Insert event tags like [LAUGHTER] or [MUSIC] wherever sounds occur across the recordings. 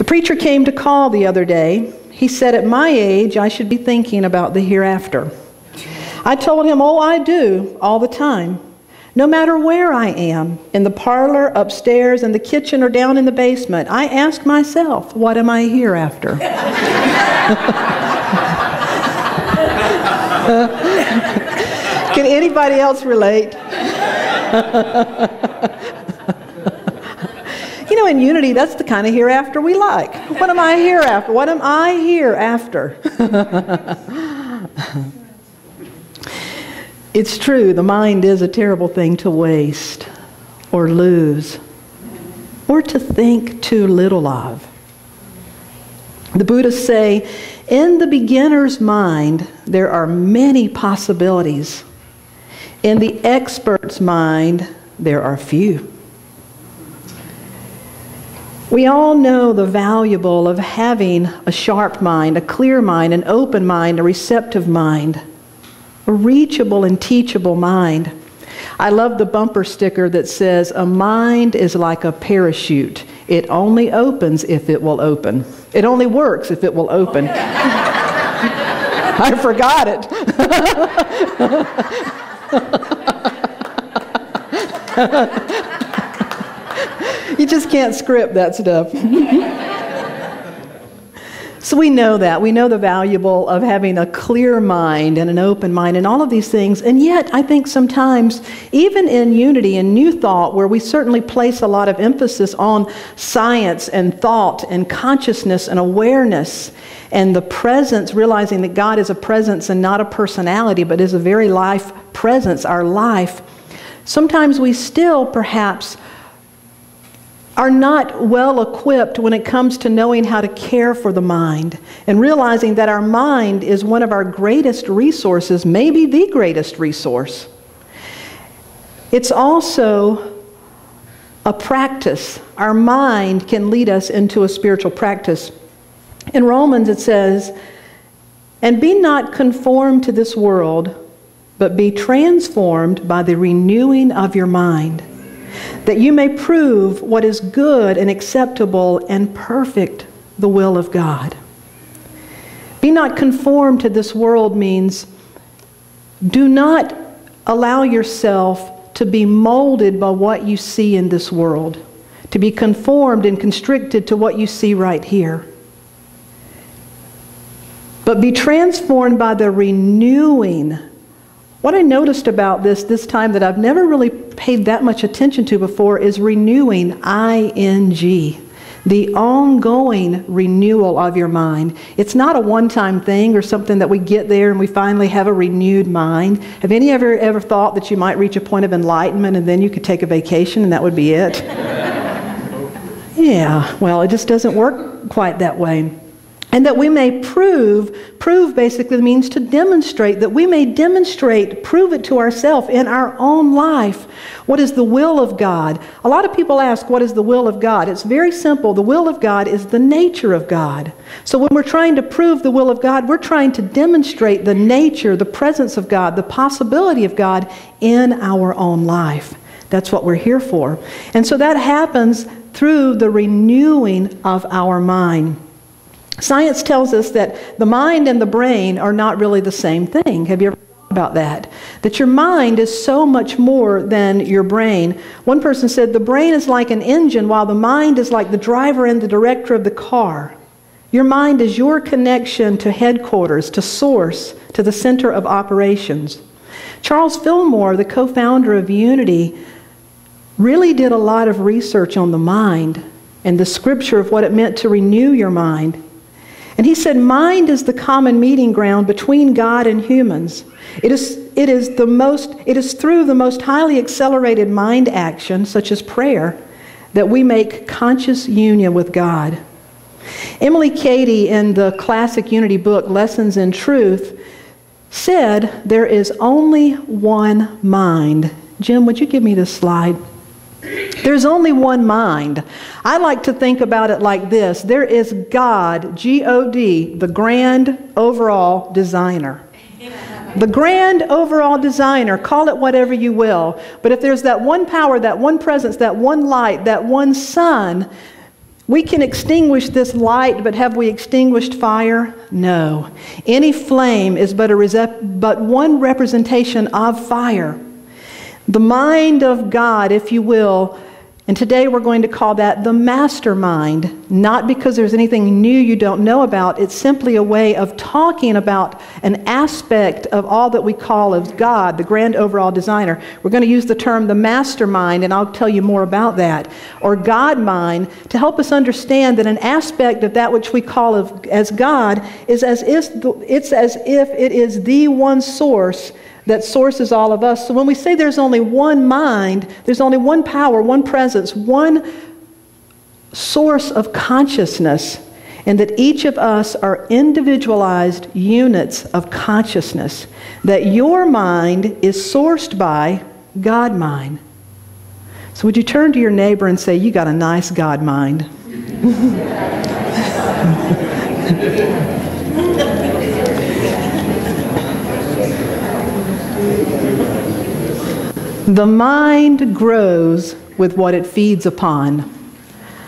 The preacher came to call the other day. He said, At my age, I should be thinking about the hereafter. I told him, Oh, I do, all the time. No matter where I am, in the parlor, upstairs, in the kitchen, or down in the basement, I ask myself, What am I hereafter? [LAUGHS] Can anybody else relate? [LAUGHS] know, in unity, that's the kind of hereafter we like. What am I here after? What am I here after? [LAUGHS] it's true, the mind is a terrible thing to waste or lose or to think too little of. The Buddhists say, in the beginner's mind, there are many possibilities. In the expert's mind, there are few. We all know the valuable of having a sharp mind, a clear mind, an open mind, a receptive mind, a reachable and teachable mind. I love the bumper sticker that says, A mind is like a parachute. It only opens if it will open. It only works if it will open. [LAUGHS] I forgot it. [LAUGHS] you just can't script that stuff. [LAUGHS] So we know that. We know the valuable of having a clear mind and an open mind and all of these things. And yet, I think sometimes, even in unity and new thought, where we certainly place a lot of emphasis on science and thought and consciousness and awareness and the presence, realizing that God is a presence and not a personality, but is a very life presence, our life, sometimes we still perhaps are not well equipped when it comes to knowing how to care for the mind and realizing that our mind is one of our greatest resources, maybe the greatest resource. It's also a practice. Our mind can lead us into a spiritual practice. In Romans, it says, And be not conformed to this world, but be transformed by the renewing of your mind that you may prove what is good and acceptable and perfect the will of God. Be not conformed to this world means do not allow yourself to be molded by what you see in this world, to be conformed and constricted to what you see right here. But be transformed by the renewing what I noticed about this this time that I've never really paid that much attention to before is renewing, ing, the ongoing renewal of your mind. It's not a one time thing or something that we get there and we finally have a renewed mind. Have any ever ever thought that you might reach a point of enlightenment and then you could take a vacation and that would be it? [LAUGHS] yeah, well, it just doesn't work quite that way and that we may prove prove basically means to demonstrate that we may demonstrate prove it to ourselves in our own life. What is the will of god? A lot of people ask what is the will of god? It's very simple. The will of god is the nature of god. So when we're trying to prove the will of god we're trying to demonstrate the nature the presence of god the possibility of god in our own life. That's what we're here for. And so that happens through the renewing of our mind Science tells us that the mind and the brain are not really the same thing. Have you ever thought about that? That your mind is so much more than your brain. One person said the brain is like an engine while the mind is like the driver and the director of the car. Your mind is your connection to headquarters, to source, to the center of operations. Charles Fillmore, the co founder of Unity, really did a lot of research on the mind and the scripture of what it meant to renew your mind. And he said, Mind is the common meeting ground between God and humans. It is, it is, the most, it is through the most highly accelerated mind action, such as prayer, that we make conscious union with God. Emily Cady, in the classic Unity book, Lessons in Truth, said, There is only one mind. Jim, would you give me this slide? There's only one mind. I like to think about it like this there is God, G O D, the grand overall designer. The grand overall designer, call it whatever you will. But if there's that one power, that one presence, that one light, that one sun, We can extinguish this light, but have we extinguished fire? No. Any flame is but, a but one representation of fire. The mind of God, if you will, and today we're going to call that the mastermind, not because there's anything new you don't know about. It's simply a way of talking about an aspect of all that we call of God, the grand overall designer. We're going to use the term the mastermind, and I'll tell you more about that, or God mind, to help us understand that an aspect of that which we call of, as God is as if it's as if it is the one source that sources all of us. So when we say there's only one mind, there's only one power, one presence, one source of consciousness, and that each of us are individualized units of consciousness, that your mind is sourced by God mind. So would you turn to your neighbor and say, You got a nice God mind? [LAUGHS] The mind grows with what it feeds upon.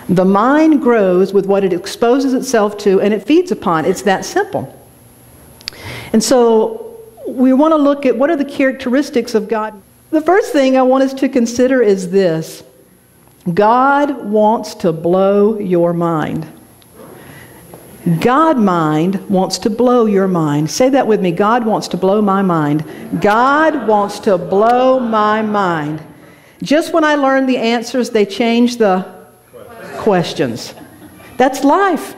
The mind grows with what it exposes itself to and it feeds upon. It's that simple. And so we want to look at what are the characteristics of God. The first thing I want us to consider is this God wants to blow your mind. God mind wants to blow your mind. Say that with me. God wants to blow my mind. God wants to blow my mind. Just when I learned the answers, they changed the questions. That's life.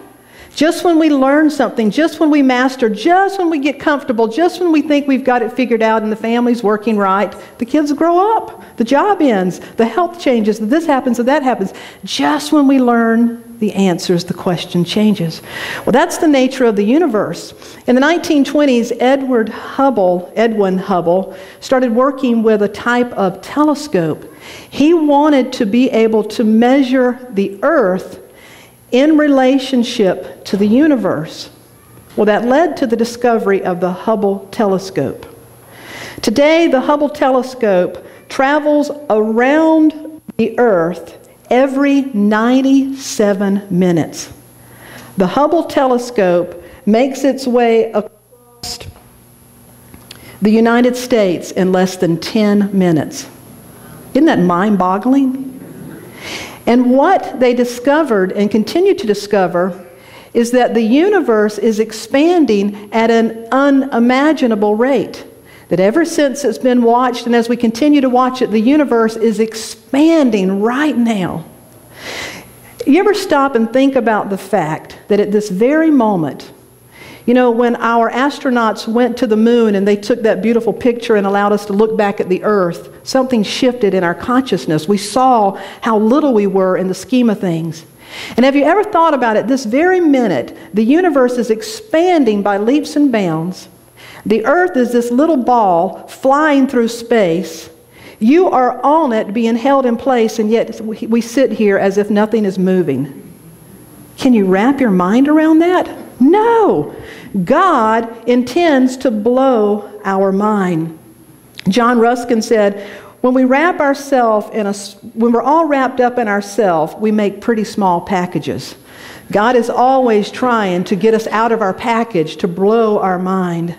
Just when we learn something, just when we master, just when we get comfortable, just when we think we've got it figured out and the family's working right, the kids grow up, the job ends, the health changes, this happens, and that happens. Just when we learn the answers, the question changes. Well, that's the nature of the universe. In the 1920s, Edward Hubble, Edwin Hubble, started working with a type of telescope. He wanted to be able to measure the earth in relationship to the universe. Well, that led to the discovery of the Hubble telescope. Today, the Hubble telescope travels around the Earth every 97 minutes. The Hubble telescope makes its way across the United States in less than 10 minutes. Isn't that mind boggling? And what they discovered and continue to discover is that the universe is expanding at an unimaginable rate. That ever since it's been watched, and as we continue to watch it, the universe is expanding right now. You ever stop and think about the fact that at this very moment, you know, when our astronauts went to the moon and they took that beautiful picture and allowed us to look back at the Earth, something shifted in our consciousness. We saw how little we were in the scheme of things. And have you ever thought about it? This very minute, the universe is expanding by leaps and bounds. The Earth is this little ball flying through space. You are on it, being held in place, and yet we sit here as if nothing is moving. Can you wrap your mind around that? No. God intends to blow our mind. John Ruskin said, when we wrap ourselves in a, when we're all wrapped up in ourselves, we make pretty small packages. God is always trying to get us out of our package to blow our mind.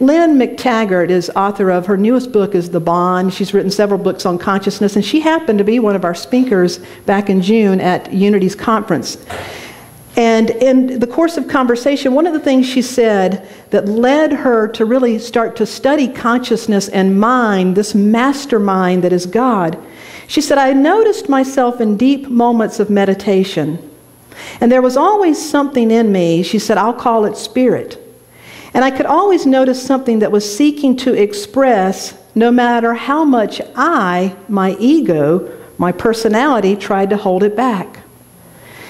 Lynne McTaggart is author of her newest book is The Bond. She's written several books on consciousness, and she happened to be one of our speakers back in June at Unity's conference. And in the course of conversation, one of the things she said that led her to really start to study consciousness and mind, this mastermind that is God, she said, I noticed myself in deep moments of meditation. And there was always something in me, she said, I'll call it spirit. And I could always notice something that was seeking to express, no matter how much I, my ego, my personality, tried to hold it back.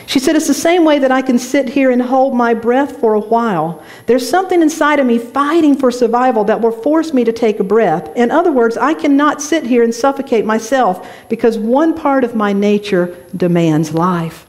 She said, It's the same way that I can sit here and hold my breath for a while. There's something inside of me fighting for survival that will force me to take a breath. In other words, I cannot sit here and suffocate myself because one part of my nature demands life.